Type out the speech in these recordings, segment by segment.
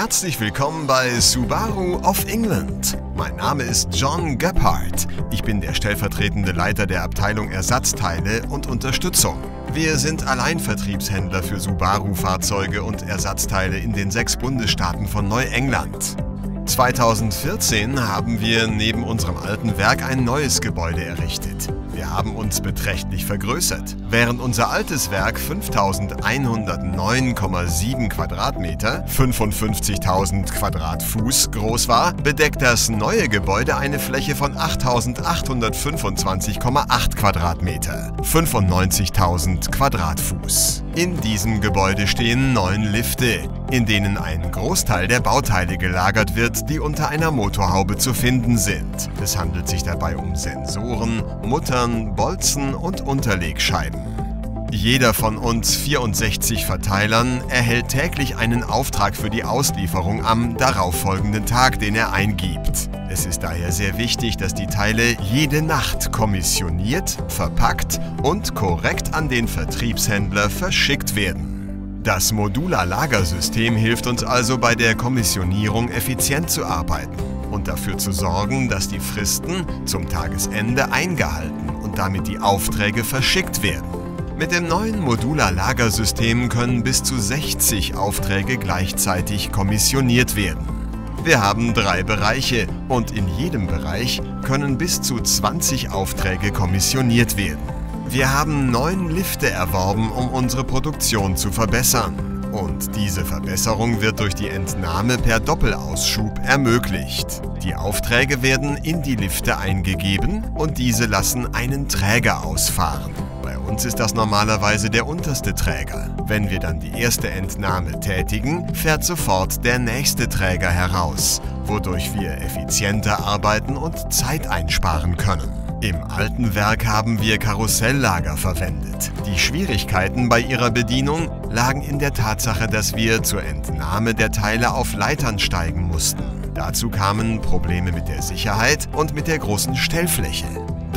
Herzlich willkommen bei Subaru of England. Mein Name ist John Gebhardt. Ich bin der stellvertretende Leiter der Abteilung Ersatzteile und Unterstützung. Wir sind Alleinvertriebshändler für Subaru-Fahrzeuge und Ersatzteile in den sechs Bundesstaaten von Neuengland. 2014 haben wir neben unserem alten Werk ein neues Gebäude errichtet. Wir haben uns beträchtlich vergrößert. Während unser altes Werk 5109,7 Quadratmeter, 55.000 Quadratfuß groß war, bedeckt das neue Gebäude eine Fläche von 8.825,8 Quadratmeter, 95.000 Quadratfuß. In diesem Gebäude stehen neun Lifte, in denen ein Großteil der Bauteile gelagert wird, die unter einer Motorhaube zu finden sind. Es handelt sich dabei um Sensoren, Muttern, Bolzen und Unterlegscheiben. Jeder von uns 64 Verteilern erhält täglich einen Auftrag für die Auslieferung am darauffolgenden Tag, den er eingibt. Es ist daher sehr wichtig, dass die Teile jede Nacht kommissioniert, verpackt und korrekt an den Vertriebshändler verschickt werden. Das Modular-Lagersystem hilft uns also bei der Kommissionierung effizient zu arbeiten und dafür zu sorgen, dass die Fristen zum Tagesende eingehalten und damit die Aufträge verschickt werden. Mit dem neuen Modular-Lagersystem können bis zu 60 Aufträge gleichzeitig kommissioniert werden. Wir haben drei Bereiche und in jedem Bereich können bis zu 20 Aufträge kommissioniert werden. Wir haben neun Lifte erworben, um unsere Produktion zu verbessern. Und diese Verbesserung wird durch die Entnahme per Doppelausschub ermöglicht. Die Aufträge werden in die Lifte eingegeben und diese lassen einen Träger ausfahren uns ist das normalerweise der unterste Träger. Wenn wir dann die erste Entnahme tätigen, fährt sofort der nächste Träger heraus, wodurch wir effizienter arbeiten und Zeit einsparen können. Im alten Werk haben wir Karusselllager verwendet. Die Schwierigkeiten bei ihrer Bedienung lagen in der Tatsache, dass wir zur Entnahme der Teile auf Leitern steigen mussten. Dazu kamen Probleme mit der Sicherheit und mit der großen Stellfläche.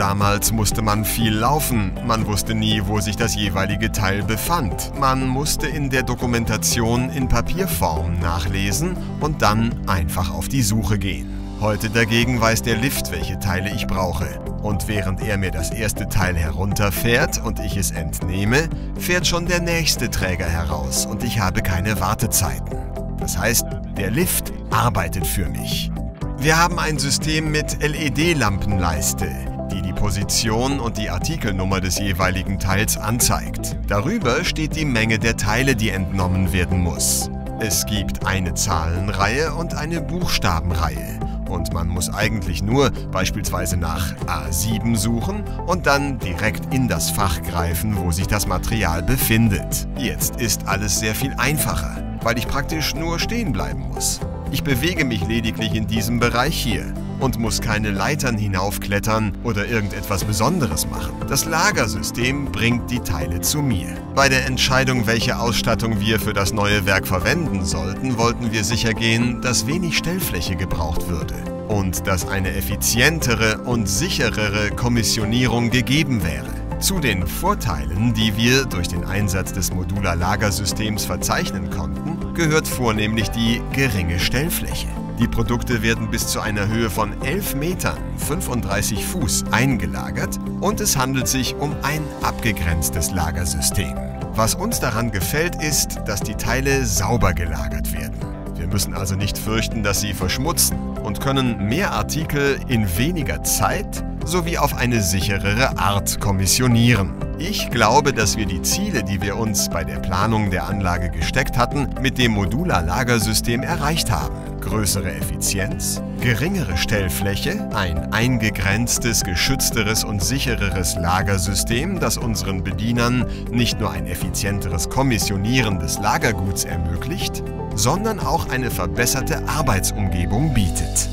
Damals musste man viel laufen, man wusste nie, wo sich das jeweilige Teil befand. Man musste in der Dokumentation in Papierform nachlesen und dann einfach auf die Suche gehen. Heute dagegen weiß der Lift, welche Teile ich brauche. Und während er mir das erste Teil herunterfährt und ich es entnehme, fährt schon der nächste Träger heraus und ich habe keine Wartezeiten. Das heißt, der Lift arbeitet für mich. Wir haben ein System mit LED-Lampenleiste die Position und die Artikelnummer des jeweiligen Teils anzeigt. Darüber steht die Menge der Teile, die entnommen werden muss. Es gibt eine Zahlenreihe und eine Buchstabenreihe. Und man muss eigentlich nur beispielsweise nach A7 suchen und dann direkt in das Fach greifen, wo sich das Material befindet. Jetzt ist alles sehr viel einfacher, weil ich praktisch nur stehen bleiben muss. Ich bewege mich lediglich in diesem Bereich hier und muss keine Leitern hinaufklettern oder irgendetwas Besonderes machen. Das Lagersystem bringt die Teile zu mir. Bei der Entscheidung, welche Ausstattung wir für das neue Werk verwenden sollten, wollten wir sicher gehen, dass wenig Stellfläche gebraucht würde und dass eine effizientere und sicherere Kommissionierung gegeben wäre. Zu den Vorteilen, die wir durch den Einsatz des Modular-Lagersystems verzeichnen konnten, gehört vornehmlich die geringe Stellfläche. Die Produkte werden bis zu einer Höhe von 11 Metern, 35 Fuß, eingelagert und es handelt sich um ein abgegrenztes Lagersystem. Was uns daran gefällt, ist, dass die Teile sauber gelagert werden. Wir müssen also nicht fürchten, dass sie verschmutzen und können mehr Artikel in weniger Zeit sowie auf eine sicherere Art kommissionieren. Ich glaube, dass wir die Ziele, die wir uns bei der Planung der Anlage gesteckt hatten, mit dem Modular-Lagersystem erreicht haben größere Effizienz, geringere Stellfläche, ein eingegrenztes, geschützteres und sichereres Lagersystem, das unseren Bedienern nicht nur ein effizienteres Kommissionieren des Lagerguts ermöglicht, sondern auch eine verbesserte Arbeitsumgebung bietet.